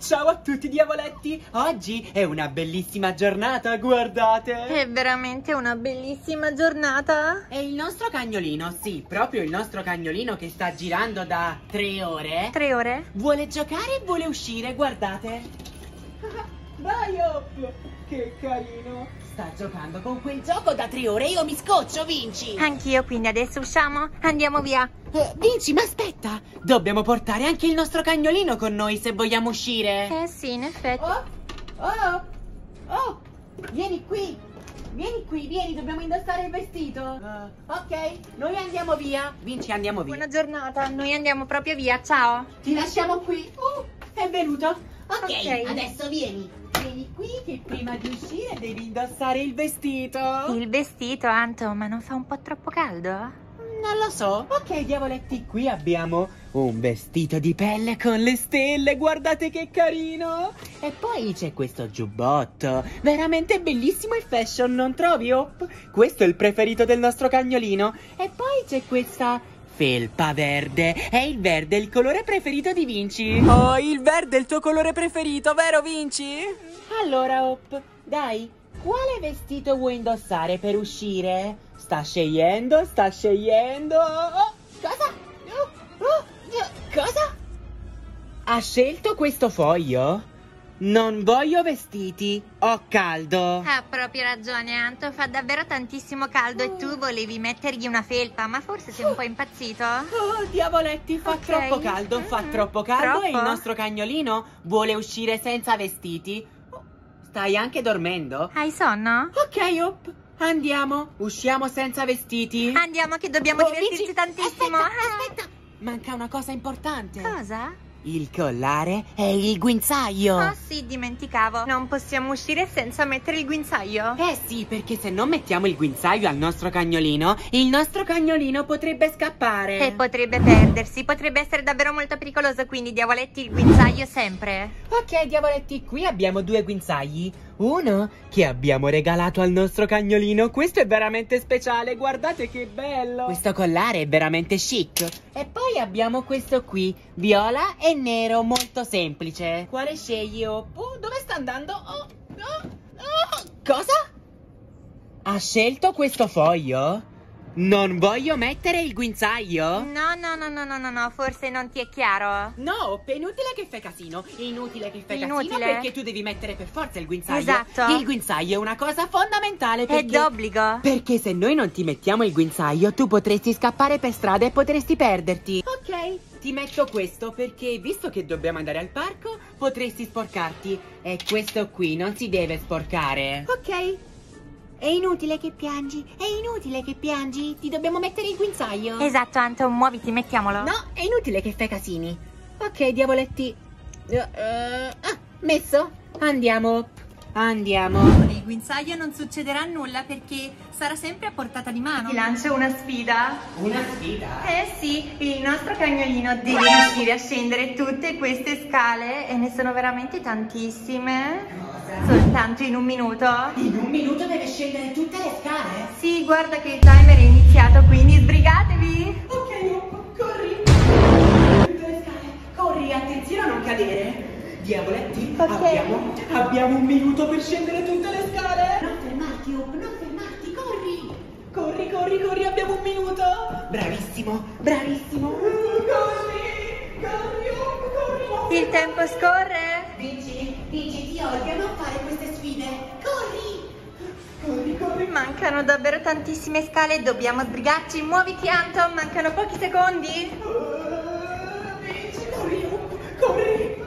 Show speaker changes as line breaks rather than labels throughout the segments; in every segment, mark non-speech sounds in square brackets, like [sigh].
Ciao a tutti diavoletti! Oggi è una bellissima giornata, guardate!
È veramente una bellissima giornata.
È il nostro cagnolino, sì, proprio il nostro cagnolino che sta girando da tre ore.
Tre ore?
Vuole giocare e vuole uscire, guardate! [laughs] Dai, Hop! Che carino! Sta giocando con quel gioco da tre ore, io mi scoccio, Vinci!
Anch'io, quindi adesso usciamo? Andiamo via.
Eh, Vinci, ma aspetta! Dobbiamo portare anche il nostro cagnolino con noi se vogliamo uscire!
Eh sì, in effetti.
Oh, oh, oh, vieni qui, vieni qui, vieni, dobbiamo indossare il vestito. Uh, ok, noi andiamo via. Vinci, andiamo via.
Buona giornata, noi andiamo proprio via, ciao.
Ti lasciamo qui. Uh, è venuto. Ok,
Ok.
adesso vieni. Qui che prima di uscire devi indossare il vestito.
Il vestito, Anto, ma non fa un po' troppo caldo?
Non lo so. Ok, diavoletti, qui abbiamo un vestito di pelle con le stelle. Guardate che carino. E poi c'è questo giubbotto. Veramente bellissimo e fashion, non trovi, Hop? Questo è il preferito del nostro cagnolino. E poi c'è questa felpa verde. È il verde il colore preferito di Vinci.
Oh, il verde è il tuo colore preferito, vero Vinci?
Allora, Hop, dai, quale vestito vuoi indossare per uscire? Sta scegliendo, sta scegliendo. Oh, cosa? Oh, oh, cosa? Ha scelto questo foglio? Non voglio vestiti, ho caldo.
Ha proprio ragione, Anto, fa davvero tantissimo caldo e tu volevi mettergli una felpa, ma forse sei un po' impazzito?
Oh, diavoletti, fa
Ok.
troppo caldo, fa
Mm,
troppo caldo e il
troppo?
nostro cagnolino vuole uscire senza vestiti. Oh, Stai anche dormendo?
Hai sonno?
Ok, Hop, andiamo, usciamo senza vestiti.
Andiamo che dobbiamo
Oh,
divertirci
Vinci,
tantissimo.
Aspetta, aspetta. Manca una cosa importante.
Cosa?
Il collare e il guinzaglio.
Oh sì, dimenticavo. Non possiamo uscire senza mettere il guinzaglio.
Eh sì, perché se non mettiamo il guinzaglio al nostro cagnolino, il nostro cagnolino potrebbe scappare.
E potrebbe perdersi, potrebbe essere davvero molto pericoloso, quindi diavoletti il guinzaglio sempre.
Ok, diavoletti, qui abbiamo due guinzagli. Uno che abbiamo regalato al nostro cagnolino. Questo è veramente speciale, guardate che bello. Questo collare è veramente chic. E poi abbiamo questo qui, viola e nero, molto semplice. Quale scegli? Oh, dove sta andando? Oh, oh, oh. Cosa? Ha scelto questo foglio? Non voglio mettere il guinzaglio?
No, no, no, no, no, no, no, forse non ti è chiaro.
No, è inutile che fai casino. Inutile che fai
Inutile?
casino perché tu devi mettere per forza il guinzaglio.
Esatto.
Il guinzaglio è una cosa fondamentale
È
perché
d'obbligo.
perché se noi non ti mettiamo il guinzaglio, tu potresti scappare per strada e potresti perderti. Ok, ti metto questo perché visto che dobbiamo andare al parco, potresti sporcarti. E questo qui non si deve sporcare. Ok. È inutile che piangi, è inutile che piangi, ti dobbiamo mettere il guinzaglio.
Esatto, Anto, muoviti, mettiamolo.
No, è inutile che fai casini. Ok, diavoletti. Eh, eh, ah, messo? Andiamo. Andiamo.
Con il guinzaglio non succederà nulla perché sarà sempre a portata di mano. Ti lancio una sfida.
Una sfida?
Eh sì, il nostro cagnolino deve riuscire a scendere tutte queste scale e ne sono veramente tantissime. Soltanto in un minuto.
In un minuto deve scendere tutte le scale?
Sì, guarda che il timer è iniziato, quindi sbrigatevi.
Ok, corri. Tutte le scale. Corri, attenzione a non cadere. Diavoletti,
Ok.
abbiamo, abbiamo un minuto per scendere tutte le scale. Non fermarti, Hop, non fermarti, corri. Corri, corri, corri, abbiamo un minuto. Bravissimo, bravissimo. Corri, corri, Hop, corri.
Il tempo scorre.
Vinci, vinci, ti odio a fare queste sfide. Corri! Corri, corri.
Mancano davvero tantissime scale, dobbiamo sbrigarci. Muoviti, Anton, mancano pochi secondi.
Uh, Vinci, corri, corri.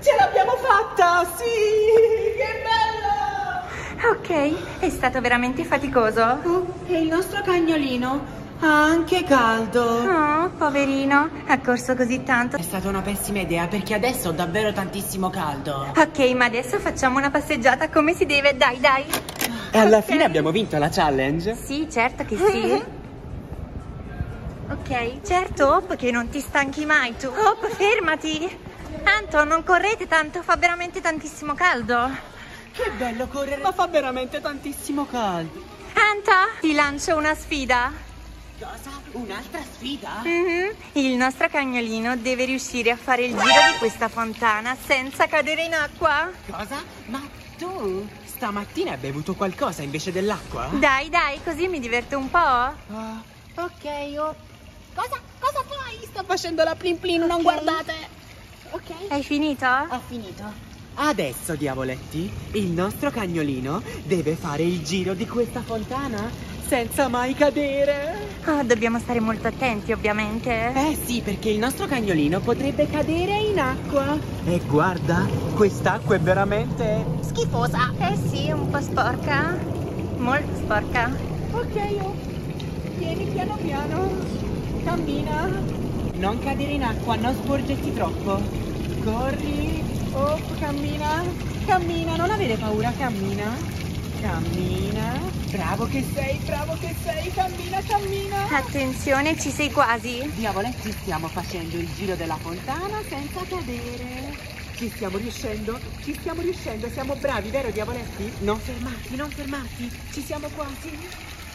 Ce l'abbiamo fatta, sì! Che bello!
Ok, è stato veramente faticoso.
Oh, e il nostro cagnolino ha anche caldo.
Oh, poverino, ha corso così tanto.
È stata una pessima idea perché adesso ho davvero tantissimo caldo.
Ok, ma adesso facciamo una passeggiata come si deve, dai, dai.
E alla
Ok.
fine abbiamo vinto la challenge.
Sì, certo che sì. Ok, certo, Hop, che non ti stanchi mai tu. Hop, fermati. Anto, non correte tanto, fa veramente tantissimo caldo.
Che bello correre, ma fa veramente tantissimo caldo.
Anta, ti lancio una sfida.
Cosa? Un'altra sfida?
Mhm. Il nostro cagnolino deve riuscire a fare il giro di questa fontana senza cadere in acqua.
Cosa? Ma tu stamattina hai bevuto qualcosa invece dell'acqua?
Dai, dai, così mi diverto un po'.
Ah, ok, oh. Cosa? Cosa fai? Sto facendo la plin plin, non guardate. Ok.
Hai finito?
Ho finito. Adesso, diavoletti, il nostro cagnolino deve fare il giro di questa fontana senza mai cadere.
Oh, dobbiamo stare molto attenti, ovviamente.
Eh sì, perché il nostro cagnolino potrebbe cadere in acqua. E guarda, quest'acqua è veramente schifosa.
Eh sì, un po' sporca. Molto sporca.
Ok, oh. Vieni piano piano. Cammina. Non cadere in acqua, non sporgerti troppo. Corri. Oh, cammina. Cammina, non avere paura, cammina. Cammina. Bravo che sei, bravo che sei. Cammina, cammina.
Attenzione, ci sei quasi.
Diavoletti, stiamo facendo il giro della fontana senza cadere. Ci stiamo riuscendo, ci stiamo riuscendo, siamo bravi, vero Diavoletti? Non fermarti, non fermarti, ci siamo quasi.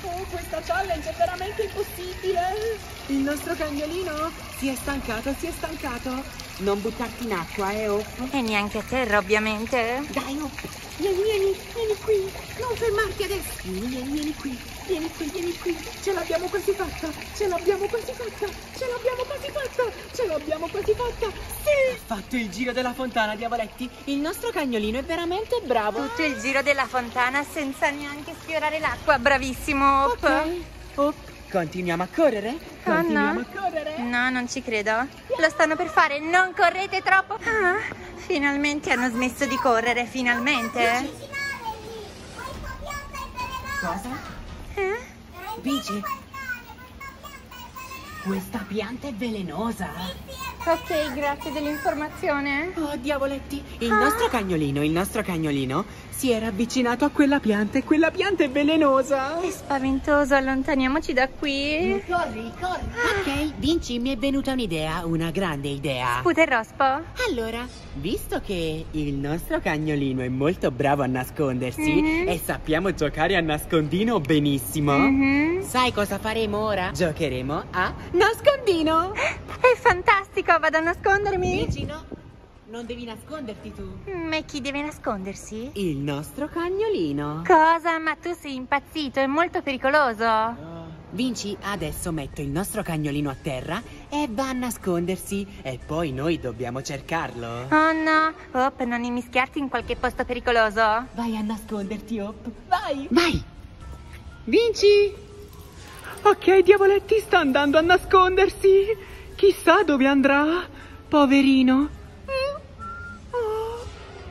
Oh, questa challenge è veramente impossibile. Il nostro cagnolino si è stancato, si è stancato. Non buttarti in acqua, eh, oh.
E neanche a terra, ovviamente.
Dai, oh. Vieni, vieni, vieni qui. Non fermarti adesso. Vieni, vieni, vieni qui. Vieni qui, vieni qui. Ce l'abbiamo quasi fatta. Ce l'abbiamo quasi fatta. Ce l'abbiamo quasi fatta. Ce l'abbiamo quasi fatta. Sì. Ha fatto il giro della fontana, diavoletti. Il nostro cagnolino è veramente bravo.
Tutto il giro della fontana senza neanche sfiorare l'acqua. Bravissimo, Hop.
Ok. Hop. Continuiamo a correre?
Oh,
Continuiamo
no.
a correre?
No, non ci credo. Lo stanno per fare, non correte troppo. Ah, finalmente hanno smesso di correre, finalmente.
Cosa?
Eh?
Vinci? Questa pianta è velenosa.
Ok, grazie dell'informazione.
Oh, diavoletti. Il nostro cagnolino, il nostro cagnolino si era avvicinato a quella pianta e quella pianta è velenosa.
È spaventoso, allontaniamoci da qui.
Corri, corri. Ok, Vinci, mi è venuta un'idea, una grande idea.
Puter Rospo?
Allora, visto che il nostro cagnolino è molto bravo a nascondersi
Mhm.
e sappiamo giocare a nascondino benissimo,
Mhm.
sai cosa faremo ora? Giocheremo a nascondino.
È fantastico, vado a nascondermi.
Vinci, no? Non devi nasconderti tu.
Ma chi deve nascondersi?
Il nostro cagnolino.
Cosa? Ma tu sei impazzito, è molto pericoloso.
Vinci, adesso metto il nostro cagnolino a terra e va a nascondersi e poi noi dobbiamo cercarlo.
Oh no, Hop, non immischiarti in qualche posto pericoloso.
Vai a nasconderti, Hop. Vai! Vai! Vinci! Ok, Diavoletti sta andando a nascondersi. Chissà dove andrà. Poverino.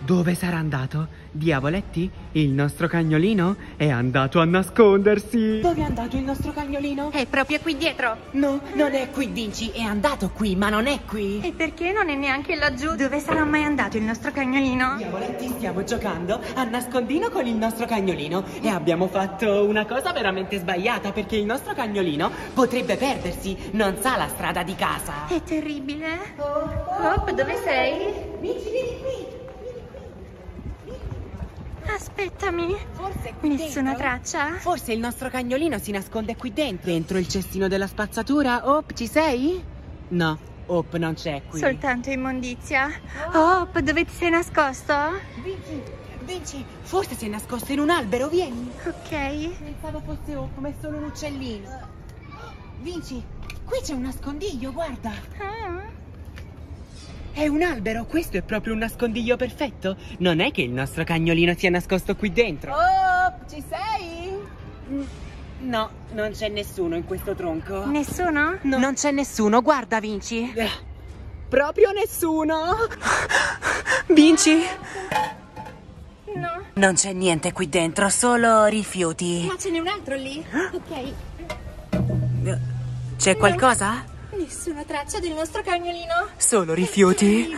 Dove sarà andato? Diavoletti, il nostro cagnolino è andato a nascondersi. Dove è andato il nostro cagnolino?
È proprio qui dietro.
No, non è qui, Vinci. È andato qui, ma non è qui.
E perché non è neanche laggiù? Dove sarà mai andato il nostro cagnolino?
Diavoletti, stiamo giocando a nascondino con il nostro cagnolino e abbiamo fatto una cosa veramente sbagliata perché il nostro cagnolino potrebbe perdersi, non sa la strada di casa.
È terribile. Hop, dove sei?
Vinci, vieni qui.
Aspettami.
Forse
Nessuna
dentro?
traccia?
Forse il nostro cagnolino si nasconde qui dentro, dentro il cestino della spazzatura. Op, ci sei? No, Op non c'è qui.
Soltanto immondizia. Hop, dove ti sei nascosto?
Vinci, Vinci, forse è nascosto in un albero, vieni.
Ok.
Pensavo fosse Op, ma è solo un uccellino. Vinci, qui c'è un nascondiglio, guarda.
Ah.
È un albero, questo è proprio un nascondiglio perfetto. Non è che il nostro cagnolino sia nascosto qui dentro. Oh, ci sei? No, non c'è nessuno in questo tronco.
Nessuno?
No. Non c'è nessuno, guarda Vinci. Proprio nessuno. Vinci?
No.
Non c'è niente qui dentro, solo rifiuti.
Ma ce n'è un altro lì. Ok.
C'è qualcosa?
Nessuna traccia del nostro cagnolino.
Solo rifiuti.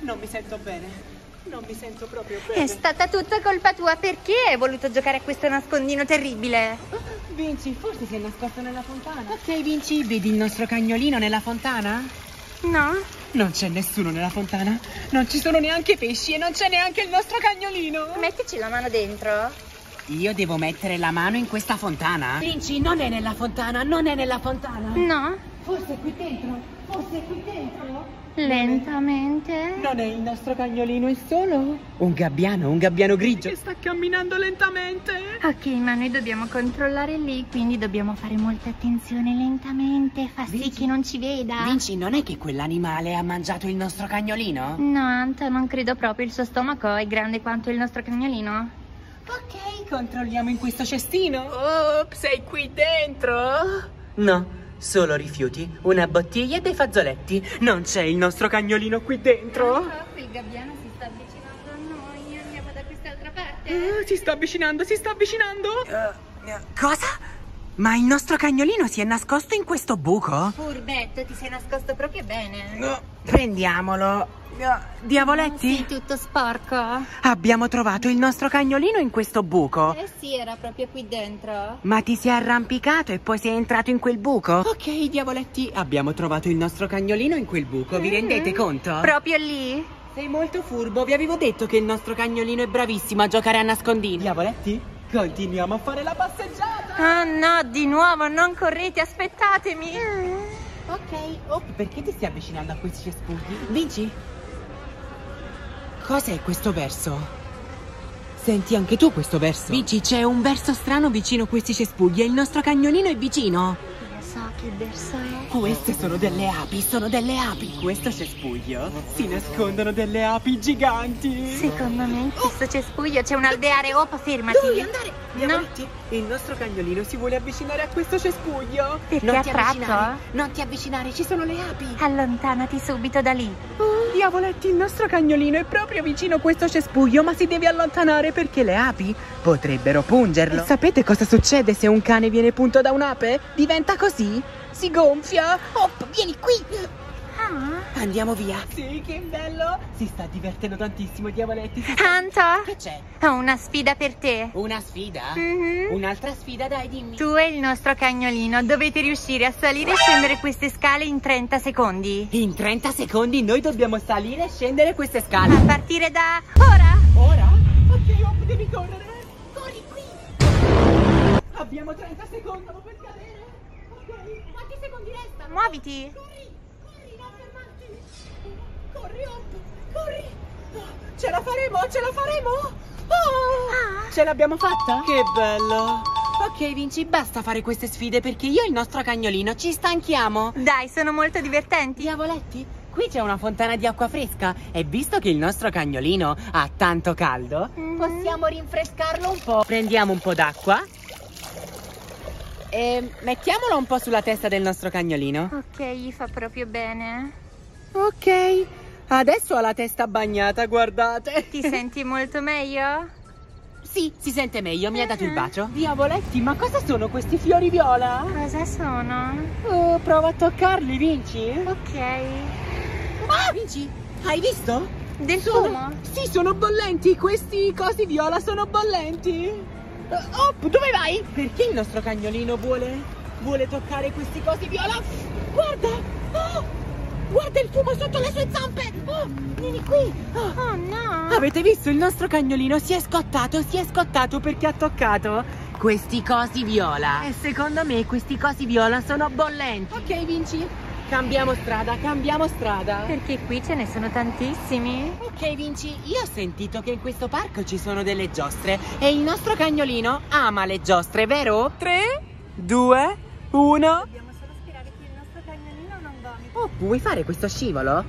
Non mi sento bene. Non mi sento proprio
È stata tutta colpa tua. Perché hai voluto giocare a questo nascondino terribile?
Vinci, forse si è nascosto nella fontana. Ok, Vinci, vedi il nostro cagnolino nella fontana?
No?
Non c'è nessuno nella fontana. Non ci sono neanche pesci e non c'è neanche il nostro cagnolino.
Mettici la mano dentro.
Io devo mettere la mano in questa fontana? Vinci, non è nella fontana, non è nella fontana.
No?
Forse è qui dentro, forse è qui dentro.
Lentamente.
Non è il nostro cagnolino, è solo un gabbiano, un gabbiano grigio che sta camminando lentamente.
Ok, ma noi dobbiamo controllare lì, quindi dobbiamo fare molta attenzione lentamente. Fa sì
Vinci.
che non ci veda.
Vinci, non è che quell'animale ha mangiato il nostro cagnolino?
No, Anta, non credo proprio. Il suo stomaco è grande quanto il nostro cagnolino.
Ok, controlliamo in questo cestino. Oh, sei qui dentro? No, solo rifiuti, una bottiglia e dei fazzoletti. Non c'è il nostro cagnolino qui dentro.
il gabbiano si sta avvicinando a noi. Andiamo da quest'altra parte.
Ah, si sta avvicinando, si sta avvicinando. cosa? Ma il nostro cagnolino si è nascosto in questo buco?
Furbetto, ti sei nascosto proprio bene.
Prendiamolo. Diavoletti?
Sì, tutto sporco.
Abbiamo trovato il nostro cagnolino in questo buco.
Eh sì, era proprio qui dentro.
Ma ti sei arrampicato e poi sei entrato in quel buco? Ok, diavoletti, abbiamo trovato il nostro cagnolino in quel buco, vi rendete conto?
Proprio lì?
Sei molto furbo, vi avevo detto che il nostro cagnolino è bravissimo a giocare a nascondini. Diavoletti, continuiamo a fare la passeggiata.
Oh no, di nuovo, non correte, aspettatemi.
Ok, oh, perché ti stai avvicinando a questi cespugli? Vinci? Cos'è questo verso? Senti anche tu questo verso? Vinci, c'è un verso strano vicino a questi cespugli e il nostro cagnolino è vicino. Queste sono delle api, sono delle api. Questo cespuglio si nascondono delle api giganti.
Secondo me in questo cespuglio c'è un alveare. Oppa, fermati.
Devi andare. Diavoletti, il nostro cagnolino si vuole avvicinare a questo cespuglio.
Perché
non
è
ti avvicinare, non ti avvicinare, ci sono le api.
Allontanati subito da lì.
Oh, diavoletti, il nostro cagnolino è proprio vicino a questo cespuglio, ma si deve allontanare perché le api potrebbero pungerlo. E sapete cosa succede se un cane viene punto da un'ape? Diventa così? Si gonfia. Hop, vieni qui.
Ah.
Andiamo via. Sì, che bello. Si sta divertendo tantissimo, diavoletti. Si
Anto,
Che c'è?
ho una sfida per te.
Una sfida?
Mhm.
Un'altra sfida, dai, dimmi.
Tu e il nostro cagnolino dovete riuscire a salire e scendere queste scale in 30 secondi.
In 30 secondi noi dobbiamo salire e scendere queste scale.
A partire da ora.
Ora? Ok, Hop, devi correre. Corri qui. Abbiamo 30 secondi per cadere. Ok, quanti secondi restano?
Muoviti.
Corri, fermarti. Corri, corri. Ce la faremo, ce la faremo. Oh, ce l'abbiamo fatta? Che bello. Ok, Vinci, basta fare queste sfide perché io e il nostro cagnolino ci stanchiamo.
Dai, sono molto divertenti.
Diavoletti, qui c'è una fontana di acqua fresca e visto che il nostro cagnolino ha tanto caldo,
Mhm.
possiamo rinfrescarlo un po'. Prendiamo un po' d'acqua e mettiamolo un po' sulla testa del nostro cagnolino.
Ok, gli fa proprio bene.
Ok, adesso ha la testa bagnata, guardate.
Ti senti molto meglio?
Sì, si sente meglio, mi ha dato il bacio. Diavoletti, ma cosa sono questi fiori viola?
Cosa sono?
Oh, prova a toccarli, Vinci.
Ok.
Ah, Vinci, hai visto?
Del
Sono-
fumo?
Sì, sono bollenti. Questi cosi viola sono bollenti. Hop, dove vai? Perché il nostro cagnolino vuole vuole toccare questi cosi viola? Guarda! Oh, guarda il fumo sotto le sue zampe! Oh, vieni qui! Oh.
Oh no!
Avete visto? Il nostro cagnolino si è scottato, si è scottato perché ha toccato questi cosi viola. E secondo me questi cosi viola sono bollenti. Ok, Vinci. Cambiamo strada, cambiamo strada.
Perché qui ce ne sono tantissimi.
Ok Vinci, io ho sentito che in questo parco ci sono delle giostre e il nostro cagnolino ama le giostre, vero? 3, 2, 1.
Dobbiamo solo sperare che il nostro cagnolino non vomiti.
Oh, vuoi fare questo scivolo?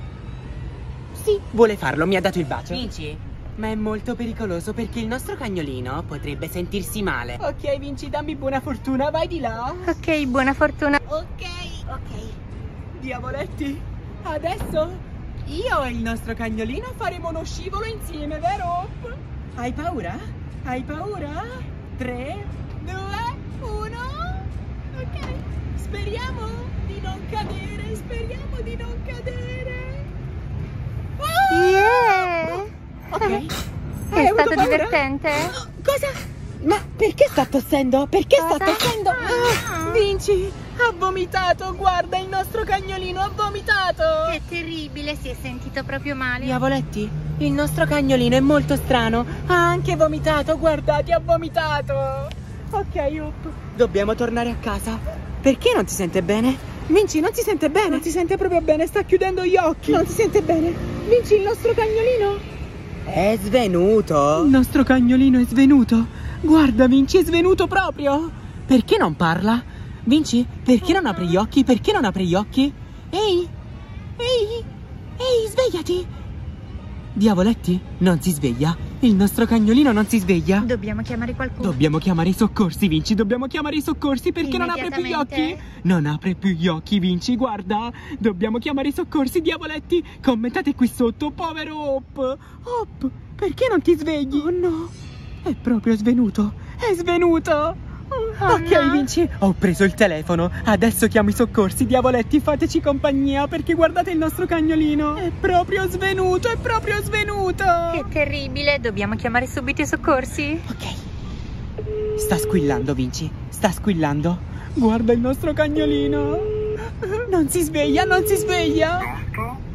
Sì, vuole farlo, mi ha dato il bacio. Vinci, ma è molto pericoloso perché il nostro cagnolino potrebbe sentirsi male. Ok Vinci, dammi buona fortuna, vai di là.
Ok, buona fortuna.
Ok, ok. Diavoletti, adesso io e il nostro cagnolino faremo uno scivolo insieme, vero? Hai paura? Hai paura? 3, 2, 1. Ok. Speriamo di non cadere, speriamo di non cadere. Ah!
Yeah!
Ok.
È stato
paura?
divertente?
Cosa? Ma perché sta tossendo? Perché sta
Cosa?
tossendo?
Ah.
Ah, Vinci, Ha vomitato, guarda, il nostro cagnolino ha vomitato!
È terribile, si è sentito proprio male.
Diavoletti, il nostro cagnolino è molto strano. Ha anche vomitato, guardate, ha vomitato! Ok, up. Dobbiamo tornare a casa. Perché non ti sente bene? Vinci, non si sente bene? Non si sente proprio bene, sta chiudendo gli occhi. Non si sente bene. Vinci, il nostro cagnolino è svenuto. Il nostro cagnolino è svenuto. Guarda, Vinci, è svenuto proprio. Perché non parla? Vinci, perché non apri gli occhi? Perché non apri gli occhi? Ehi, ehi, ehi, svegliati. Diavoletti, non si sveglia. Il nostro cagnolino non si sveglia.
Dobbiamo chiamare qualcuno.
Dobbiamo chiamare i soccorsi, Vinci. Dobbiamo chiamare i soccorsi perché non apre più gli occhi. Non apre più gli occhi, Vinci. Guarda, dobbiamo chiamare i soccorsi, diavoletti. Commentate qui sotto, povero Hop. Hop, perché non ti svegli? Oh no, è proprio svenuto. È svenuto.
Oh,
ok,
no.
Vinci, ho preso il telefono. Adesso chiamo i soccorsi, diavoletti, fateci compagnia perché guardate il nostro cagnolino. È proprio svenuto, è proprio svenuto.
Che terribile, dobbiamo chiamare subito i soccorsi.
Ok. Sta squillando, Vinci. Sta squillando. Guarda il nostro cagnolino. Non si sveglia, non si sveglia.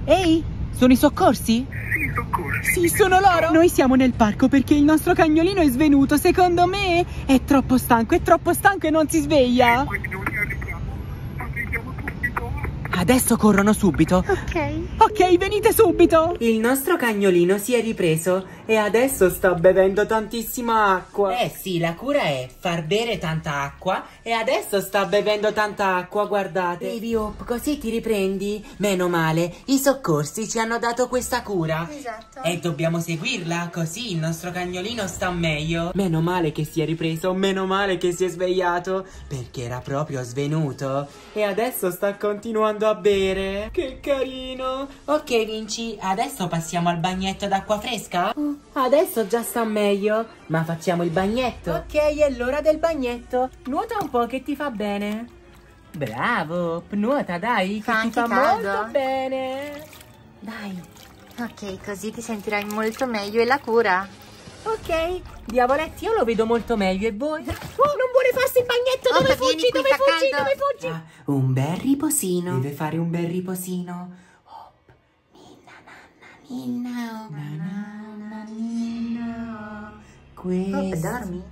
Ehi, sono i soccorsi?
Sì, soccorsi.
Sì, sono loro. Noi siamo nel parco perché il nostro cagnolino è svenuto. Secondo me è troppo stanco, è troppo stanco e non si sveglia.
Quindi non arriviamo. Arriviamo subito.
Adesso corrono subito.
Ok.
Ok, venite subito! Il nostro cagnolino si è ripreso e adesso sta bevendo tantissima acqua. Eh sì, la cura è far bere tanta acqua e adesso sta bevendo tanta acqua, guardate. Baby Hope, così ti riprendi? Meno male, i soccorsi ci hanno dato questa cura.
Esatto.
E dobbiamo seguirla, così il nostro cagnolino sta meglio. Meno male che si è ripreso, meno male che si è svegliato, perché era proprio svenuto. E adesso sta continuando a bere. Che carino. Ok, Vinci, adesso passiamo al bagnetto d'acqua fresca? Adesso già sta meglio, ma facciamo il bagnetto. Ok, è l'ora del bagnetto. Nuota un po' che ti fa bene. Bravo, nuota dai, che
Fa
ti fa
caldo.
molto bene. Dai.
Ok, così ti sentirai molto meglio e la cura.
Ok, diavoletti, io lo vedo molto meglio e voi? Oh, non vuole farsi il bagnetto,
Oh,
dove fuggi, dove fuggi,
caldo.
dove fuggi? Ah, un bel riposino. Deve fare un bel riposino. Hop, ninna, nanna, ninna, oh, nanna, ninna. Questo.
dormi?